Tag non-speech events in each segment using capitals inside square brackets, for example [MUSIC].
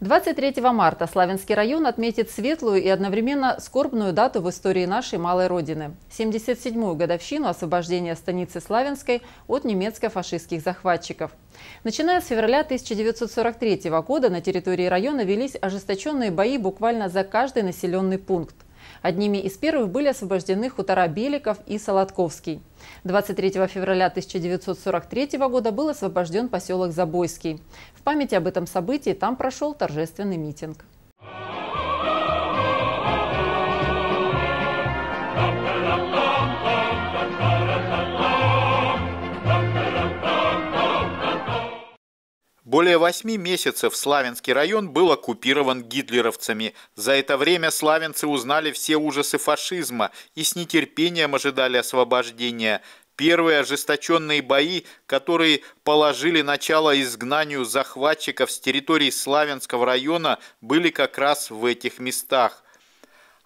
23 марта Славянский район отметит светлую и одновременно скорбную дату в истории нашей малой родины – 77-ю годовщину освобождения станицы Славянской от немецко-фашистских захватчиков. Начиная с февраля 1943 года на территории района велись ожесточенные бои буквально за каждый населенный пункт. Одними из первых были освобождены хутора Беликов и Солодковский. 23 февраля 1943 года был освобожден поселок Забойский. В память об этом событии там прошел торжественный митинг. Более восьми месяцев Славянский район был оккупирован гитлеровцами. За это время славянцы узнали все ужасы фашизма и с нетерпением ожидали освобождения. Первые ожесточенные бои, которые положили начало изгнанию захватчиков с территории Славянского района, были как раз в этих местах.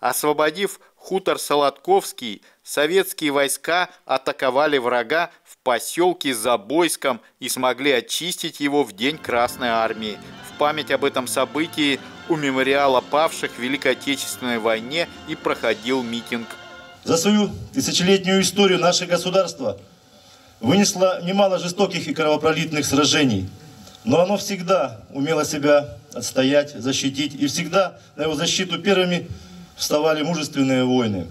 Освободив хутор Солодковский, советские войска атаковали врага в поселке Забойском и смогли очистить его в День Красной Армии. В память об этом событии у мемориала павших в Великой Отечественной войне и проходил митинг. За свою тысячелетнюю историю наше государство вынесло немало жестоких и кровопролитных сражений, но оно всегда умело себя отстоять, защитить, и всегда на его защиту первыми вставали мужественные воины.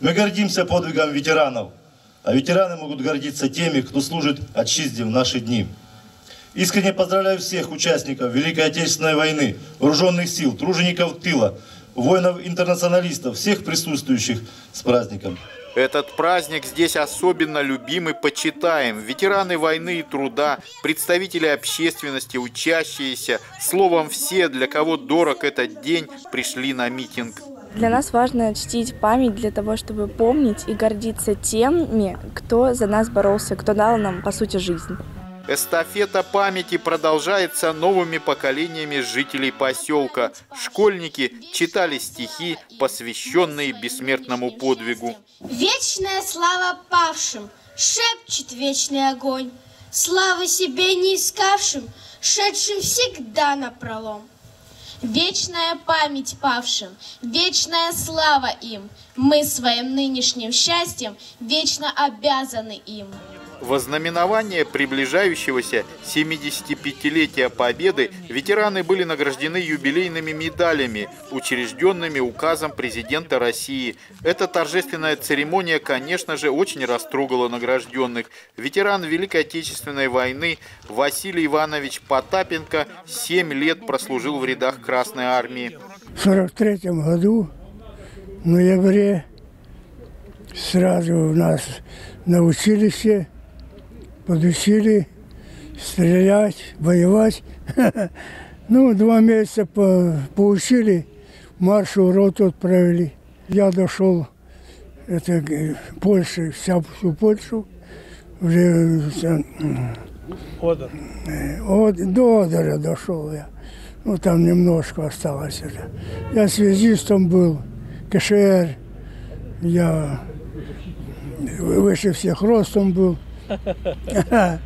Мы гордимся подвигом ветеранов, а ветераны могут гордиться теми, кто служит отчизне в наши дни. Искренне поздравляю всех участников Великой Отечественной войны, вооруженных сил, тружеников тыла, воинов-интернационалистов, всех присутствующих с праздником. Этот праздник здесь особенно любим и почитаем. Ветераны войны и труда, представители общественности, учащиеся, словом, все, для кого дорог этот день, пришли на митинг. Для нас важно чтить память для того, чтобы помнить и гордиться теми, кто за нас боролся, кто дал нам, по сути, жизнь. Эстафета памяти продолжается новыми поколениями жителей поселка. Школьники читали стихи, посвященные бессмертному подвигу. Вечная слава павшим, шепчет вечный огонь. Славы себе не искавшим, шедшим всегда на пролом. Вечная память павшим, вечная слава им. Мы своим нынешним счастьем вечно обязаны им. Во знаменование приближающегося 75-летия Победы ветераны были награждены юбилейными медалями, учрежденными указом президента России. Эта торжественная церемония, конечно же, очень растрогала награжденных. Ветеран Великой Отечественной войны Василий Иванович Потапенко 7 лет прослужил в рядах Красной Армии. В 43 году, в ноябре, сразу у нас на училище подучили стрелять, воевать. [LAUGHS] Ну, два месяца по, поучили, маршу роту отправили. Я дошел это э, Польши, вся, всю Польшу, уже Одер. Э, Од, до Одера дошел я. Ну, там немножко осталось это. Я связистом был, КШР, я выше всех ростом был. [LAUGHS]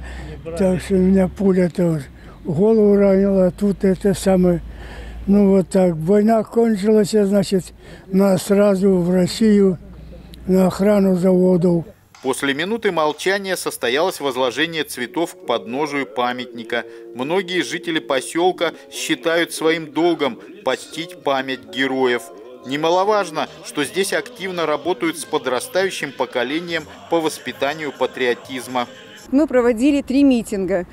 Так что меня пуля тоже голову ранила, а тут это самое. Ну вот так, война кончилась, значит, нас сразу в Россию на охрану заводов. После минуты молчания состоялось возложение цветов к подножию памятника. Многие жители поселка считают своим долгом почтить память героев – Немаловажно, что здесь активно работают с подрастающим поколением по воспитанию патриотизма. Мы проводили три митинга.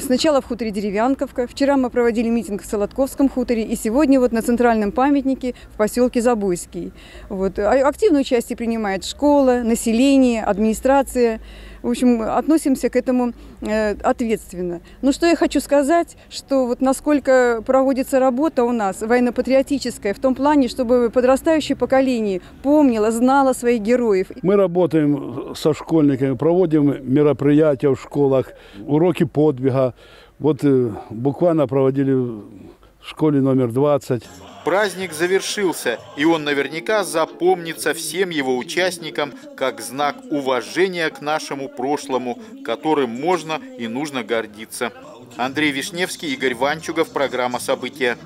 Сначала в хуторе Деревянковка, вчера мы проводили митинг в Солодковском хуторе и сегодня вот на центральном памятнике в поселке Забойский. Вот. А активное участие принимает школа, население, администрация. В общем, относимся к этому э, ответственно. Но что я хочу сказать, что вот насколько проводится работа у нас военно-патриотическая в том плане, чтобы подрастающее поколение помнило, знало своих героев. Мы работаем со школьниками, проводим мероприятия в школах, уроки подвига. Вот э, буквально проводили в школе номер 20. Праздник завершился, и он наверняка запомнится всем его участникам как знак уважения к нашему прошлому, которым можно и нужно гордиться. Андрей Вишневский, Игорь Ванчугов, программа «События».